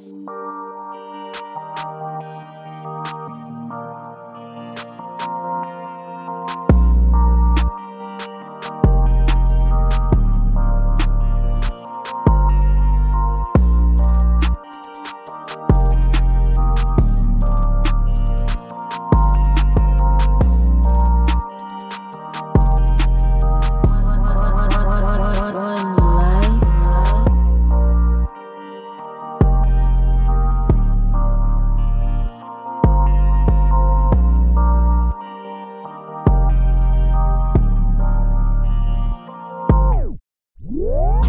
Peace.